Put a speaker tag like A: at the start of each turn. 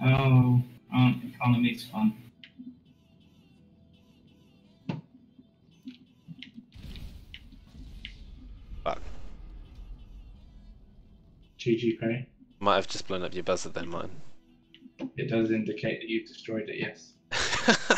A: Oh, um, economy's fun.
B: Fuck.
C: GG Cray.
B: Might have just blown up your buzzer then, mine.
C: It does indicate that you've destroyed it, yes.